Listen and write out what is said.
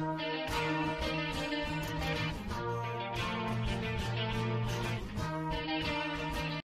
Bye.